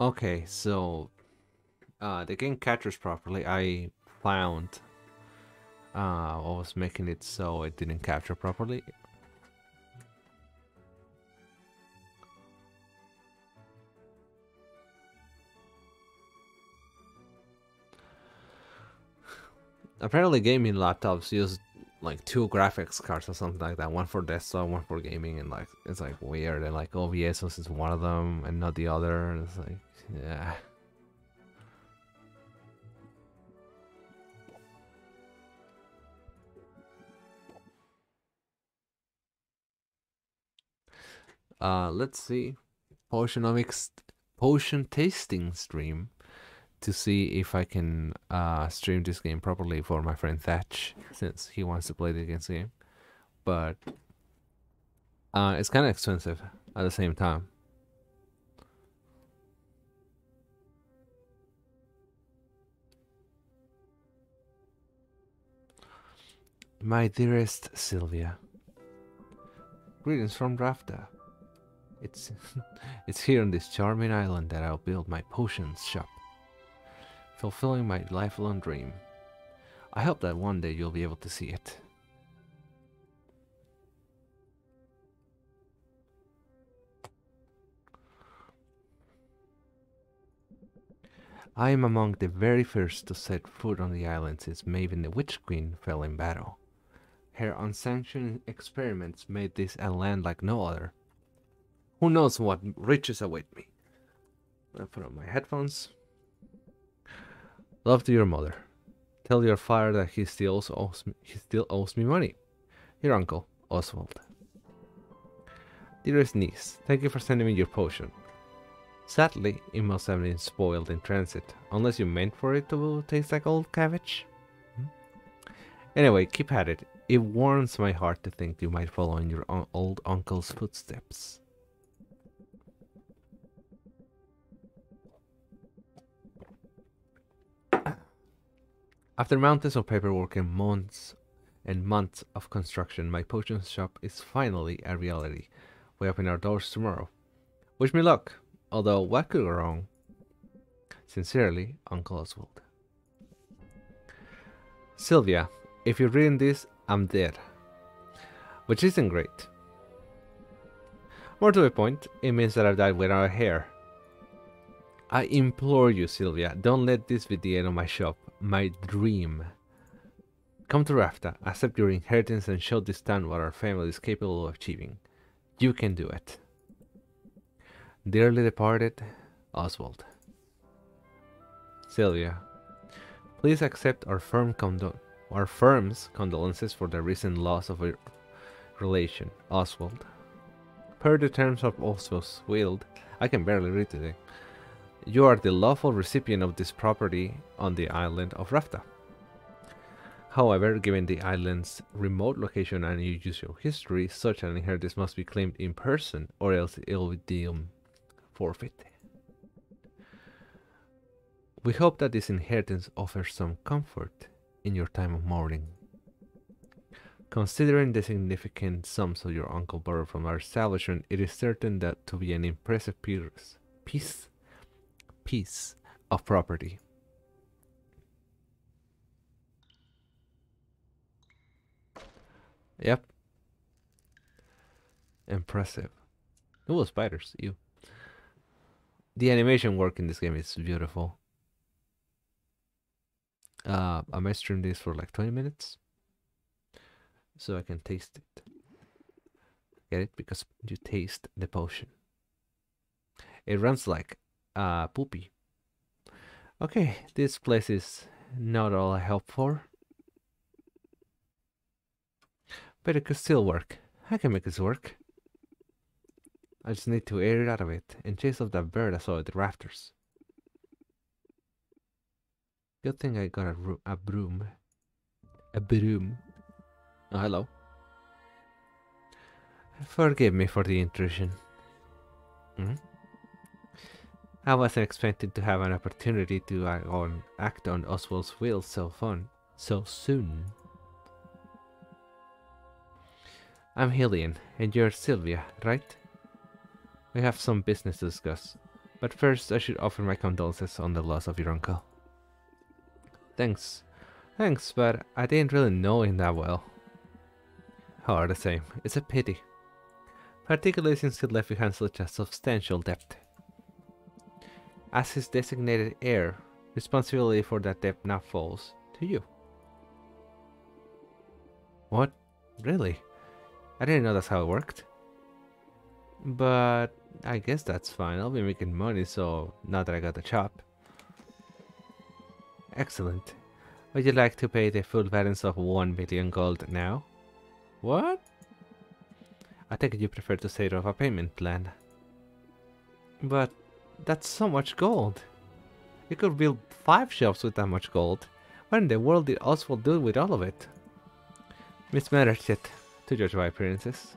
Okay, so uh, the game captures properly. I found uh, what was making it so it didn't capture properly. Apparently, gaming laptops use like two graphics cards or something like that. One for desktop, one for gaming, and like it's like weird. And like OBS is one of them and not the other. And it's like, yeah. Uh, let's see. Potionomics potion tasting stream to see if I can uh, stream this game properly for my friend Thatch since he wants to play the game. But uh, it's kind of expensive at the same time. My dearest Sylvia, greetings from Rafta. It's it's here on this charming island that I'll build my potions shop, fulfilling my lifelong dream. I hope that one day you'll be able to see it. I am among the very first to set foot on the island since Maven the Witch Queen fell in battle. Her unsanctioned experiments made this a land like no other. Who knows what riches await me? I put on my headphones. Love to your mother. Tell your father that he still owes me, he still owes me money. Your uncle, Oswald. Dearest niece, thank you for sending me your potion. Sadly, it must have been spoiled in transit, unless you meant for it to taste like old cabbage. Hmm? Anyway, keep at it. It warms my heart to think you might follow in your old uncle's footsteps. After mountains of paperwork and months and months of construction, my potion shop is finally a reality. We open our doors tomorrow. Wish me luck, although what could go wrong? Sincerely, Uncle Oswald. Sylvia, if you're reading this, I'm dead. Which isn't great. More to the point, it means that I've died without a hair. I implore you, Sylvia, don't let this be the end of my shop my dream. Come to Rafta, accept your inheritance and show this town what our family is capable of achieving. You can do it. Dearly departed, Oswald. Sylvia, please accept our firm condo our firm's condolences for the recent loss of a relation, Oswald. Per the terms of Oswald's will, I can barely read today. You are the lawful recipient of this property on the island of Rafta. However, given the island's remote location and unusual history, such an inheritance must be claimed in person or else it will be deemed forfeit. We hope that this inheritance offers some comfort in your time of mourning. Considering the significant sums of your uncle borrowed from our establishment, it is certain that to be an impressive piece, piece of property. Yep. Impressive. Oh, spiders, you. The animation work in this game is beautiful. Uh, I might stream this for like 20 minutes. So I can taste it. Get it? Because you taste the potion. It runs like uh, poopy. Okay, this place is not all for. But it could still work. I can make this work. I just need to air it out of it and chase off that bird I saw at the rafters. Good thing I got a, a broom. A broom. Oh, hello. Forgive me for the intrusion. Mm -hmm. I wasn't expecting to have an opportunity to act on, act on Oswald's will so fun, so soon. I'm Hillian, and you're Sylvia, right? We have some business to discuss. But first, I should offer my condolences on the loss of your uncle. Thanks. Thanks, but I didn't really know him that well. Oh, the same. It's a pity. Particularly since he left behind such a substantial debt. As his designated heir, responsibility for that debt now falls to you. What? Really? I didn't know that's how it worked. But I guess that's fine. I'll be making money, so now that I got the chop. Excellent. Would you like to pay the full balance of 1 million gold now? What? I think you prefer to say of a payment plan. But that's so much gold. You could build 5 shelves with that much gold. What in the world did Oswald do with all of it? Miss Meredith, to judge by appearances.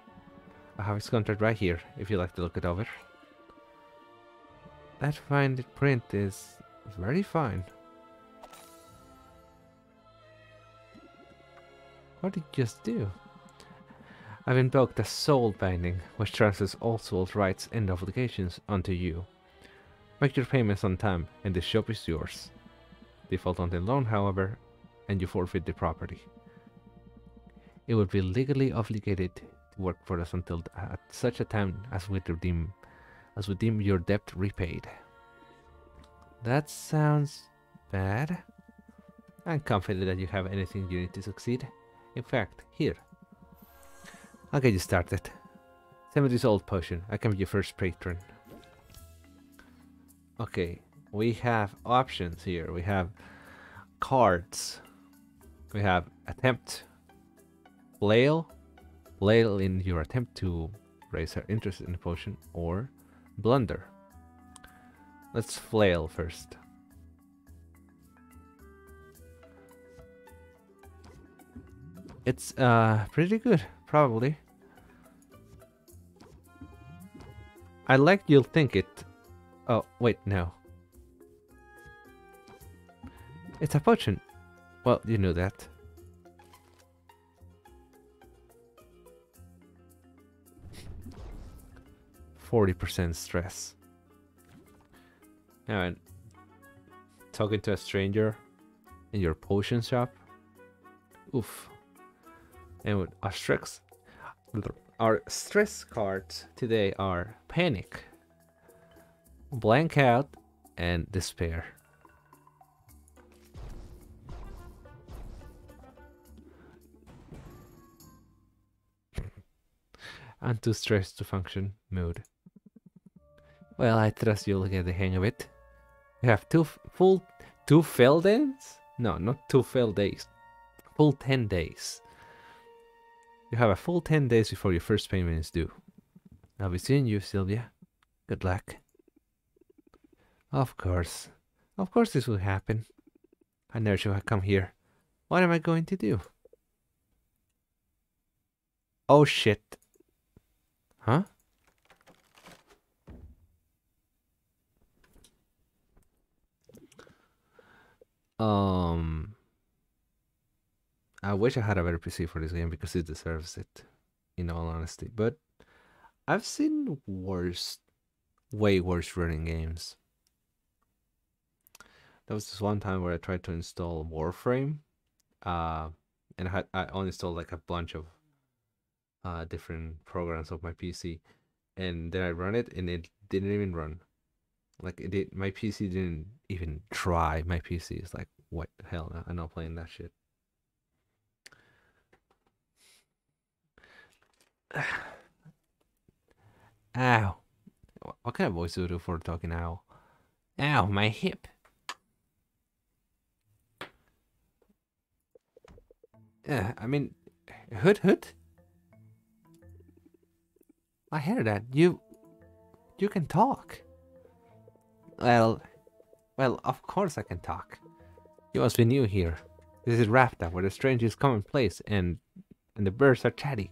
I have his contract right here, if you'd like to look it over. That fine print is very fine. What did you just do? I've invoked a soul binding, which transfers all soul's rights and obligations onto you. Make your payments on time, and the shop is yours. Default on the loan, however, and you forfeit the property. It would be legally obligated to work for us until at such a time as we redeem as we deem your debt repaid. That sounds bad. I'm confident that you have anything you need to succeed. In fact, here. I'll get you started. Send me this old potion. I can be your first patron. Okay, we have options here. We have cards. We have attempt flail. Flail in your attempt to raise her interest in the potion or blunder. Let's flail first. It's uh pretty good, probably. I like you'll think it. Oh, wait, no. It's a potion. Well, you knew that. Forty percent stress. Now, talking to a stranger in your potion shop. Oof. And with our stress, our stress cards today are panic, blank out, and despair. I'm too stressed to function mood. Well, I trust you'll get the hang of it. You have two full two fail days? No, not two fail days. Full 10 days. You have a full 10 days before your first payment is due. I'll be seeing you, Sylvia. Good luck. Of course. Of course this will happen. I never should have come here. What am I going to do? Oh shit. Huh? Um, I wish I had a better PC for this game because it deserves it, in all honesty. But I've seen worse, way worse running games. There was this one time where I tried to install Warframe, uh, and I had I uninstalled like a bunch of uh, different programs of my PC, and then I run it and it didn't even run. Like it did, my PC didn't even try. My PC is like, what the hell? I'm not playing that shit. Ow. What kind of voice do I do for talking ow? Ow, my hip. Yeah, I mean, hood hood. I hear that. You, you can talk. Well, well, of course I can talk. You must be new here. This is Rafta, where the strangers commonplace and and the birds are chatty.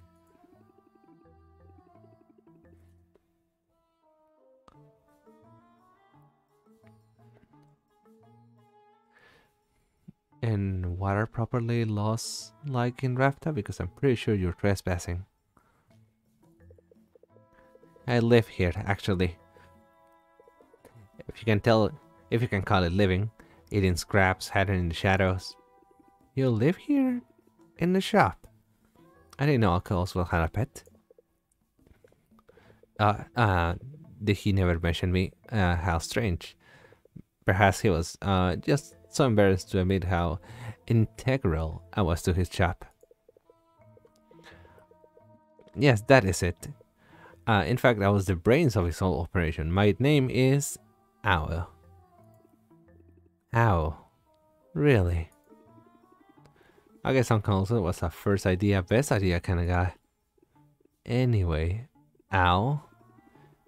And what are properly laws like in Rafta? Because I'm pretty sure you're trespassing. I live here, actually. If you can tell, if you can call it living, eating scraps, hiding in the shadows. You live here, in the shop. I didn't know Uncle Oswald had a pet. Uh, uh, did he never mention me? Uh, how strange. Perhaps he was, uh, just so embarrassed to admit how integral I was to his shop. Yes, that is it. Uh, in fact, I was the brains of his whole operation. My name is Owl. Owl. Really? I guess Uncle Oswald was a first idea, best idea kind of guy. Anyway, Owl.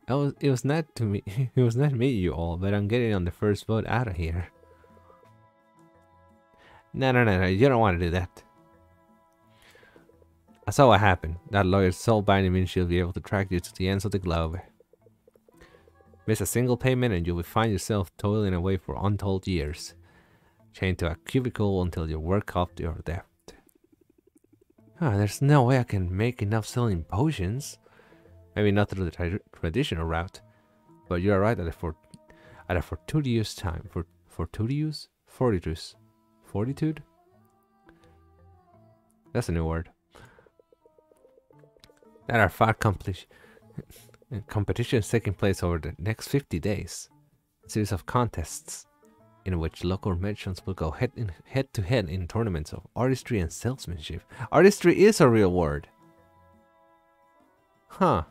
Was, it was not to me. It was not me, you all, but I'm getting on the first boat out of here. No, no, no, no. You don't want to do that. I saw what happened. That lawyer's soul binding means she'll be able to track you to the ends of the globe. Miss a single payment and you will find yourself toiling away for untold years. Chained to a cubicle until you work off your debt. Oh, there's no way I can make enough selling potions. Maybe not through the tra traditional route, but you are right at a, for at a fortuitous time. For fortuitous? Fortuitous. Fortitude? That's a new word. There are five competition competitions taking place over the next 50 days. A series of contests in which local merchants will go head, in, head to head in tournaments of artistry and salesmanship. Artistry is a real word. Huh.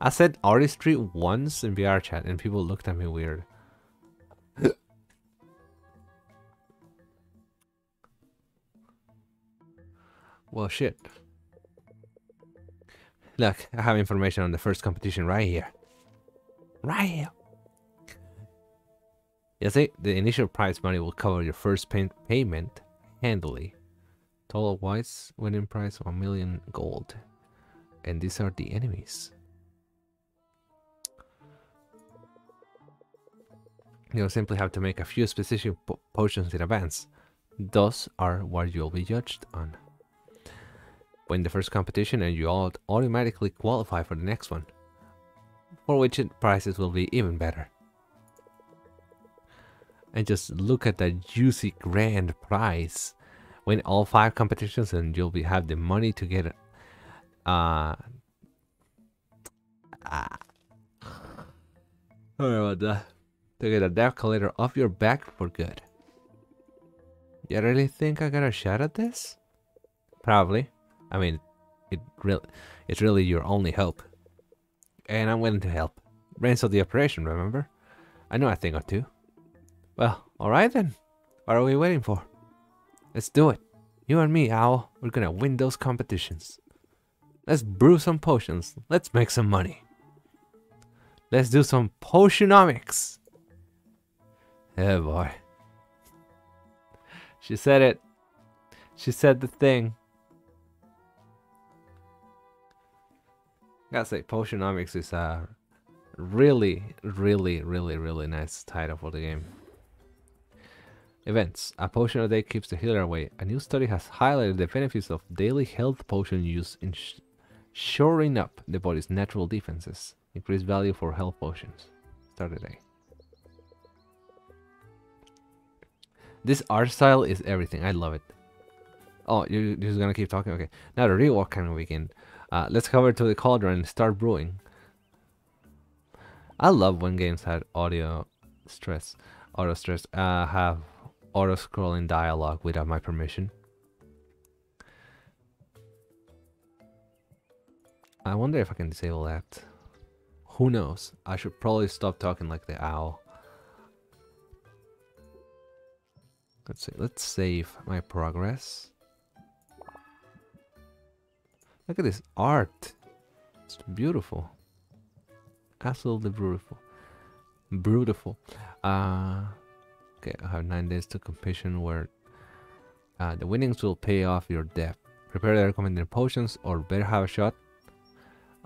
I said artistry once in VR chat and people looked at me weird. Well, shit. Look, I have information on the first competition right here. Right here. You see, the initial prize money will cover your first pay payment handily. Total wise winning prize 1 million gold. And these are the enemies. You'll simply have to make a few specific po potions in advance. Those are what you'll be judged on. Win the first competition and you all automatically qualify for the next one. For which prices will be even better. And just look at that juicy grand prize. Win all five competitions and you'll be have the money to get uh, uh Sorry about that. To get a debt collector off your back for good. You really think I got a shot at this? Probably. I mean, it really, it's really your only hope. And I'm willing to help. Brains the operation, remember? I know a thing or two. Well, alright then. What are we waiting for? Let's do it. You and me, Owl, we're gonna win those competitions. Let's brew some potions. Let's make some money. Let's do some potionomics. Oh boy. She said it. She said the thing. Gotta say, Potionomics is a really, really, really, really nice title for the game. Events. A potion a day keeps the healer away. A new study has highlighted the benefits of daily health potion use in sh shoring up the body's natural defenses. Increased value for health potions. Start the day. This art style is everything. I love it. Oh, you're just gonna keep talking? Okay. Now the real kind of weekend. Uh, let's cover to the cauldron and start brewing. I love when games have audio stress, auto stress, uh, have auto scrolling dialogue without my permission. I wonder if I can disable that. Who knows? I should probably stop talking like the owl. Let's see. Let's save my progress. Look at this art. It's beautiful. Absolutely beautiful. Beautiful. Uh, okay, I have nine days to completion where uh, the winnings will pay off your debt. Prepare the recommended potions or better have a shot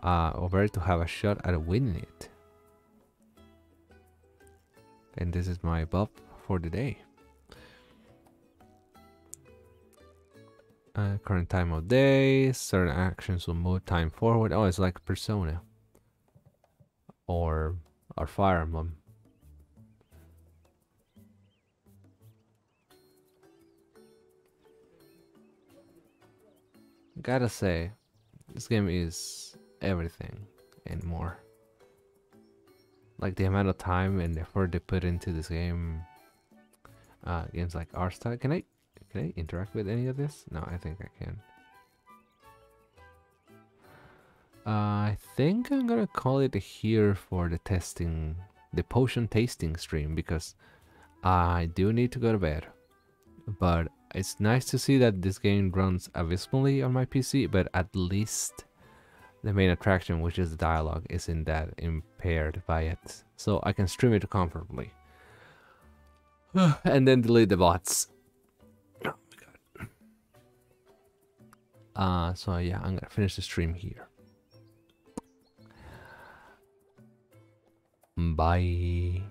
uh, or better to have a shot at winning it. And this is my buff for the day. Uh, current time of day, certain actions will move time forward. Oh, it's like Persona. Or or Fire Emblem. Gotta say, this game is everything and more. Like the amount of time and effort they put into this game. Uh, games like R-Star. Can I can I interact with any of this? No, I think I can. Uh, I think I'm gonna call it here for the testing, the potion tasting stream because I do need to go to bed. But it's nice to see that this game runs abysmally on my PC, but at least the main attraction, which is the dialogue, isn't that impaired by it. So I can stream it comfortably. and then delete the bots. Uh, so yeah, I'm gonna finish the stream here. Bye.